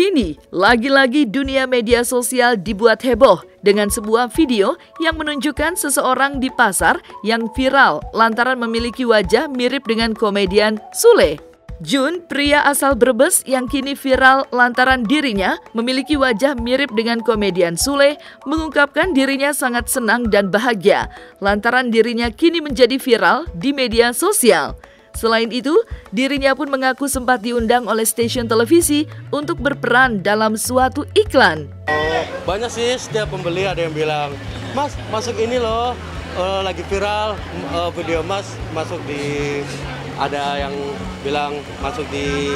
Kini, lagi-lagi dunia media sosial dibuat heboh dengan sebuah video yang menunjukkan seseorang di pasar yang viral lantaran memiliki wajah mirip dengan komedian Sule. Jun, pria asal Brebes yang kini viral lantaran dirinya memiliki wajah mirip dengan komedian Sule, mengungkapkan dirinya sangat senang dan bahagia lantaran dirinya kini menjadi viral di media sosial. Selain itu, dirinya pun mengaku sempat diundang oleh stasiun televisi untuk berperan dalam suatu iklan. Oh, banyak sih setiap pembeli ada yang bilang, Mas masuk ini loh, uh, lagi viral uh, video Mas masuk di ada yang bilang masuk di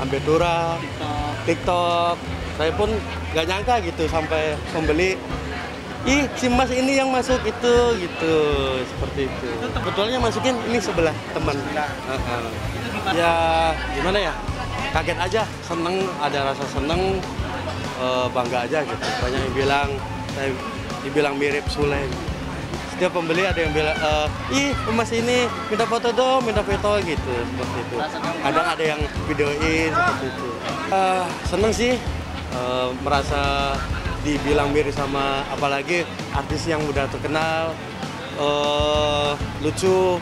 Ambetura, TikTok. TikTok. Saya pun gak nyangka gitu sampai pembeli ih si mas ini yang masuk itu gitu. Seperti itu. Betulnya masukin ini sebelah teman. Uh ya gimana ya? Kaget aja seneng ada rasa seneng uh, bangga aja gitu. Banyak yang bilang saya dibilang mirip Sule. Setiap pembeli ada yang bilang uh, ih mas ini minta foto dong minta foto gitu. Seperti itu. Kadang ada yang videoin seperti itu. Uh, seneng sih. Uh, merasa dibilang mirip sama apalagi artis yang udah terkenal uh, lucu.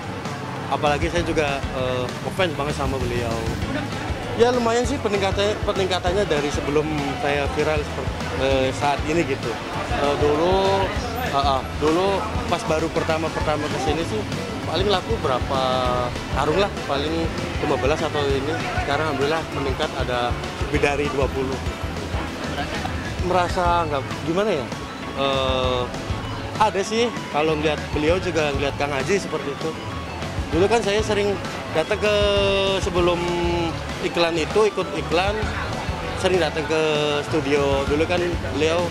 Apalagi saya juga uh, ngefans banget sama beliau. Ya lumayan sih peningkatannya peningkatannya dari sebelum saya viral uh, saat ini gitu. Uh, dulu uh, uh, dulu pas baru pertama pertama ke sini sih paling laku berapa karung lah paling 15 atau ini. Sekarang alhamdulillah meningkat ada lebih dari 20 merasa nggak gimana ya? Uh, ada sih kalau ngeliat beliau juga ngeliat Kang Haji seperti itu. Dulu kan saya sering datang ke sebelum iklan itu ikut iklan sering datang ke studio. Dulu kan beliau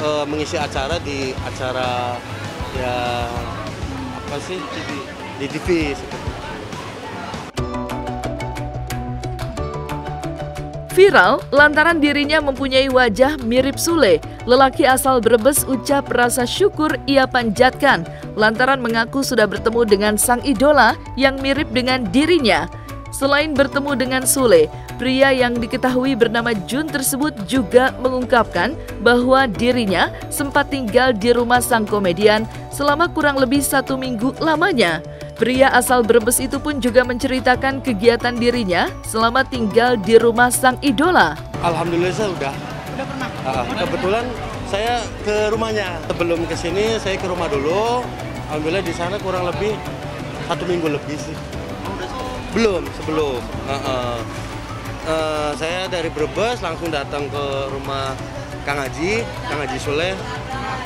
uh, mengisi acara di acara ya apa sih di TV seperti Viral lantaran dirinya mempunyai wajah mirip Sule. Lelaki asal Brebes ucap rasa syukur ia panjatkan lantaran mengaku sudah bertemu dengan sang idola yang mirip dengan dirinya. Selain bertemu dengan Sule, pria yang diketahui bernama Jun tersebut juga mengungkapkan bahwa dirinya sempat tinggal di rumah sang komedian selama kurang lebih satu minggu lamanya. Pria asal Brebes itu pun juga menceritakan kegiatan dirinya selama tinggal di rumah sang idola. Alhamdulillah saya udah. Udah pernah? Uh, kebetulan saya ke rumahnya. Sebelum ke sini saya ke rumah dulu. Alhamdulillah di sana kurang lebih satu minggu lebih sih. Belum, sebelum. Uh, uh. Uh, saya dari Brebes langsung datang ke rumah Kang Haji, Kang Haji Soleh.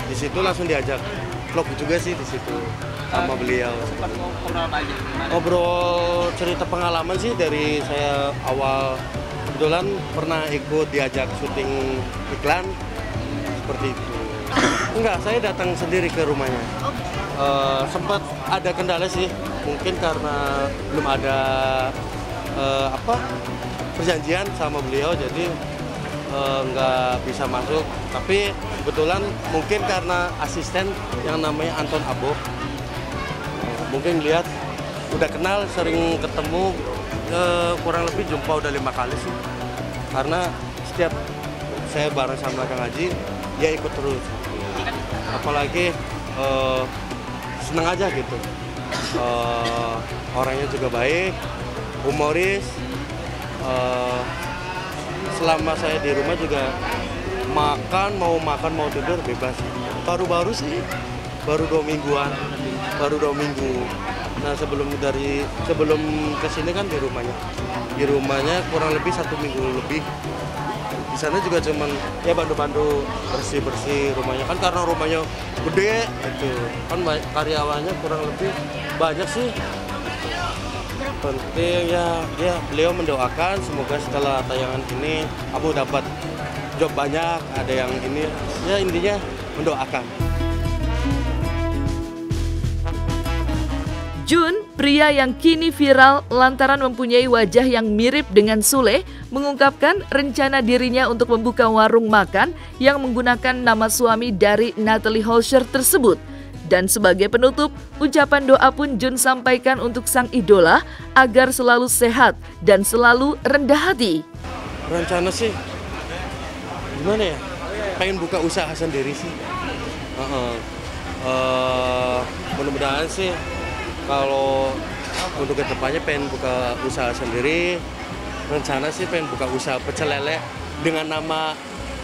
Di situ langsung diajak vlog juga sih di situ sama beliau. ngobrol apa aja? Ngobrol cerita pengalaman sih dari saya awal kebetulan pernah ikut diajak syuting iklan seperti itu. Enggak, saya datang sendiri ke rumahnya. Uh, sempat ada kendala sih, mungkin karena belum ada uh, apa perjanjian sama beliau, jadi uh, nggak bisa masuk. Tapi kebetulan mungkin karena asisten yang namanya Anton Abo mungkin lihat udah kenal sering ketemu eh, kurang lebih jumpa udah lima kali sih. Karena setiap saya bareng sama Kang Haji dia ikut terus. Apalagi eh, seneng aja gitu. Eh, orangnya juga baik humoris. Eh, selama saya di rumah juga makan mau makan mau tidur bebas. Baru-baru sih baru dua mingguan. Baru dua minggu. Nah sebelum dari sebelum ke sini kan di rumahnya. Di rumahnya kurang lebih satu minggu lebih. Di sana juga cuman ya bantu-bantu bersih-bersih rumahnya. Kan karena rumahnya gede itu kan karyawannya kurang lebih banyak sih. Penting ya ya beliau mendoakan semoga setelah tayangan ini kamu dapat job banyak ada yang ini. Ya intinya mendoakan Jun, pria yang kini viral lantaran mempunyai wajah yang mirip dengan Sule, mengungkapkan rencana dirinya untuk membuka warung makan yang menggunakan nama suami dari Natalie Holscher tersebut. Dan sebagai penutup, ucapan doa pun Jun sampaikan untuk sang idola agar selalu sehat dan selalu rendah hati. Rencana sih gimana ya pengen buka usaha sendiri sih uh-uh. uh, mudah-mudahan sih kalau untuk ke depannya pengen buka usaha sendiri rencana sih pengen buka usaha pecel lele dengan nama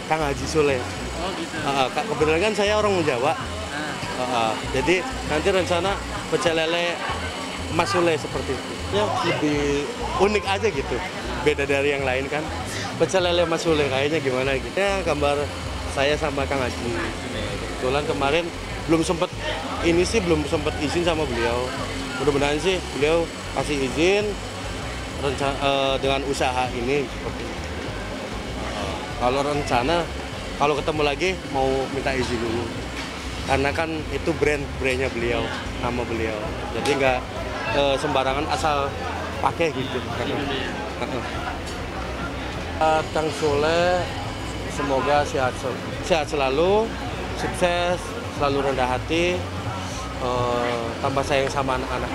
Kang Haji Sule. Oh gitu. uh, kebetulan kan saya orang Jawa. Nah, uh, jadi nanti rencana pecel lele Mas Sule seperti itu. Ya lebih unik aja gitu. Beda dari yang lain kan. Pecel lele Mas Sule kayaknya gimana gitu. Ya gambar saya sama Kang Haji kebetulan kemarin belum sempet ini sih belum sempet izin sama beliau. Mudah-mudahan sih beliau kasih izin rencana dengan usaha ini. Seperti. Uh, kalau rencana kalau ketemu lagi mau minta izin dulu. Karena kan itu brand brandnya beliau nama beliau. Jadi nggak eh, sembarangan asal pakai gitu. Uh, Kang Sule semoga sehat sehat selalu sukses selalu rendah hati eh, tambah sayang sama anak-anak